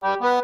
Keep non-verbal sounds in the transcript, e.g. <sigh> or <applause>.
Bye. <laughs>